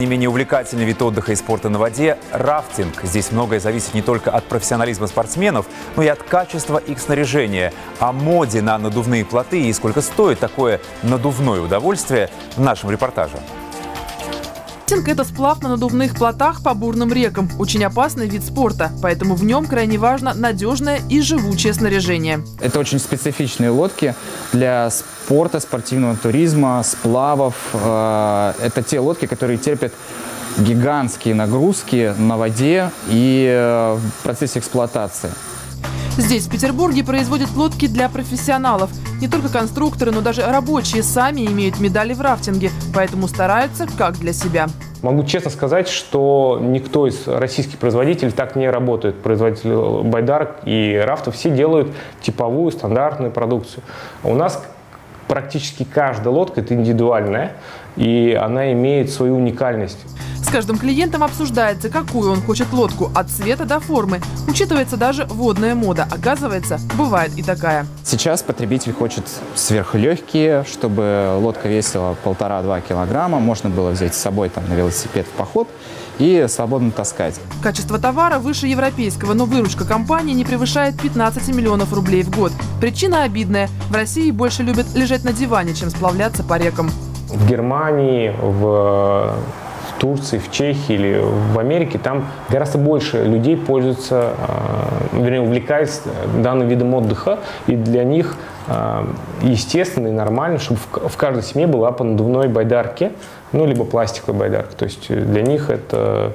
Не менее увлекательный вид отдыха и спорта на воде – рафтинг. Здесь многое зависит не только от профессионализма спортсменов, но и от качества их снаряжения. О моде на надувные плоты и сколько стоит такое надувное удовольствие в нашем репортаже. Рафтинг – это сплав на надувных плотах по бурным рекам. Очень опасный вид спорта, поэтому в нем крайне важно надежное и живучее снаряжение. Это очень специфичные лодки для спорта, спортивного туризма, сплавов. Э, это те лодки, которые терпят гигантские нагрузки на воде и э, в процессе эксплуатации. Здесь, в Петербурге, производят лодки для профессионалов. Не только конструкторы, но даже рабочие сами имеют медали в рафтинге, поэтому стараются как для себя. Могу честно сказать, что никто из российских производителей так не работает. Производители байдарок и рафтов все делают типовую, стандартную продукцию. У нас практически каждая лодка – это индивидуальная, и она имеет свою уникальность. С каждым клиентом обсуждается, какую он хочет лодку, от цвета до формы. Учитывается даже водная мода. Оказывается, бывает и такая. Сейчас потребитель хочет сверхлегкие, чтобы лодка весила полтора-два килограмма. Можно было взять с собой там, на велосипед в поход и свободно таскать. Качество товара выше европейского, но выручка компании не превышает 15 миллионов рублей в год. Причина обидная. В России больше любят лежать на диване, чем сплавляться по рекам. В Германии, в Турции, в Чехии или в Америке, там гораздо больше людей пользуются, э, вернее, увлекаются данным видом отдыха, и для них э, естественно и нормально, чтобы в каждой семье была по надувной байдарке, ну, либо пластиковой байдарке. То есть для них это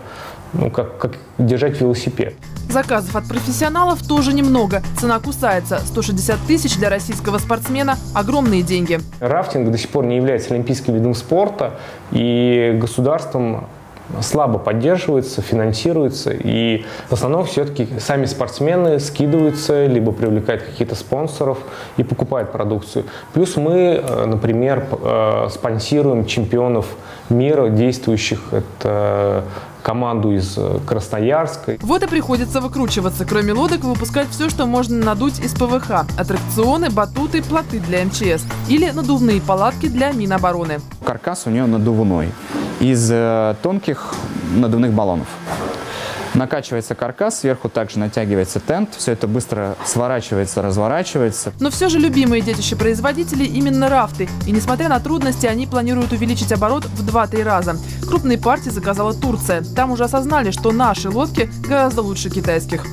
ну, как, как держать велосипед. Заказов от профессионалов тоже немного. Цена кусается. 160 тысяч для российского спортсмена – огромные деньги. Рафтинг до сих пор не является олимпийским видом спорта, и государством слабо поддерживается, финансируется, и в основном все-таки сами спортсмены скидываются, либо привлекают каких-то спонсоров и покупают продукцию. Плюс мы, э, например, э, спонсируем чемпионов мира действующих, это команду из э, Красноярска. Вот и приходится выкручиваться. Кроме лодок, выпускать все, что можно надуть из ПВХ. Аттракционы, батуты, плоты для МЧС. Или надувные палатки для Минобороны. Каркас у нее надувной из э, тонких надувных баллонов. Накачивается каркас, сверху также натягивается тент. Все это быстро сворачивается, разворачивается. Но все же любимые детище производителей именно рафты. И несмотря на трудности, они планируют увеличить оборот в 2-3 раза. Крупные партии заказала Турция. Там уже осознали, что наши лодки гораздо лучше китайских.